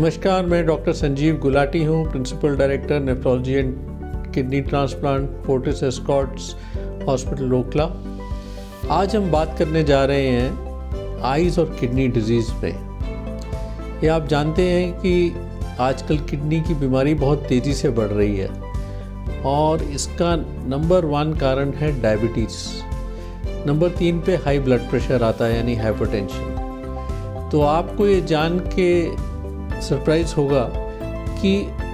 नमस्कार, मैं डॉक्टर संजीव गुलाटी हूँ, principal director nephrology and kidney transplant Fortis Escorts hospital Okhla आज हम बात करने जा रहे हैं आइज़ और किडनी डिज़ीज़ पे। ये आप जानते हैं कि आजकल किडनी की बीमारी बहुत तेज़ी से बढ़ रही है और इसका नंबर वन कारण है डायबिटीज़ नंबर तीन पे हाई ब्लड प्रेशर आता है, यानी हाइपरटेंशन तो आपको ये जान के सरप्राइज़ होगा कि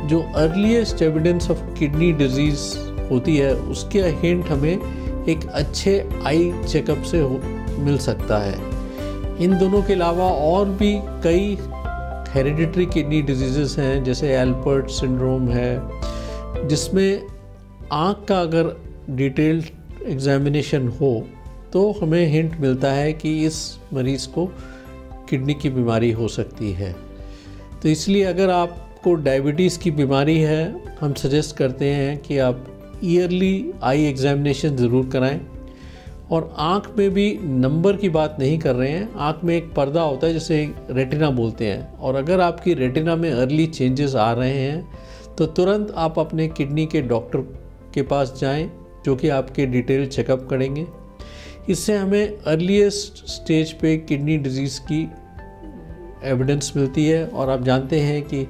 जो earliest evidence of kidney disease होती है, उसके हिंट हमें एक अच्छे आई चेकअप से मिल सकता है। इन दोनों के अलावा और भी कई हेरिडिटरी किडनी डिज़ीज़ हैं, जैसे एल्पर्ट सिंड्रोम है, जिसमें आँख का अगर डिटेल्ड एग्जामिनेशन हो तो हमें हिंट मिलता है कि इस मरीज़ को किडनी की बीमारी हो सकती है। तो इसलिए अगर आपको डायबिटीज़ की बीमारी है, हम सजेस्ट करते हैं कि आप ईयरली आई एग्ज़ामिनेशन ज़रूर कराएँ। और आँख में भी नंबर की बात नहीं कर रहे हैं, आँख में एक पर्दा होता है जिसे रेटिना बोलते हैं। और अगर आपकी रेटिना में अर्ली चेंजेस आ रहे हैं तो तुरंत आप अपने किडनी के डॉक्टर के पास जाएँ, जो कि आपके डिटेल चेकअप करेंगे। इससे हमें अर्लीस्ट स्टेज पे किडनी डिज़ीज़ की एविडेंस मिलती है और आप जानते हैं कि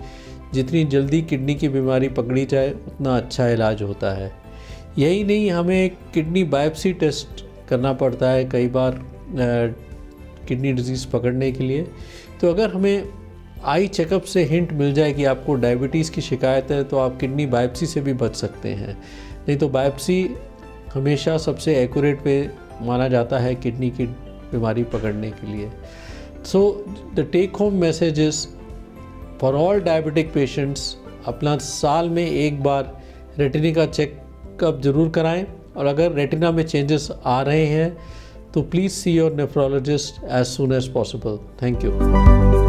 जितनी जल्दी किडनी की बीमारी पकड़ी जाए, उतना अच्छा इलाज होता है। यही नहीं, हमें किडनी बायोप्सी टेस्ट करना पड़ता है कई बार किडनी डिज़ीज़ पकड़ने के लिए। तो अगर हमें आई चेकअप से हिंट मिल जाए कि आपको डायबिटीज़ की शिकायत है तो आप किडनी बायोप्सी से भी बच सकते हैं। नहीं तो बायोप्सी हमेशा सबसे एक्यूरेट पे माना जाता है किडनी की बीमारी पकड़ने के लिए। So the take home message for all diabetic patients अपना साल में एक बार रेटिनी का चेकअप ज़रूर कराएँ। और अगर रेटिना में चेंजेस आ रहे हैं तो please see your nephrologist as soon as possible thank you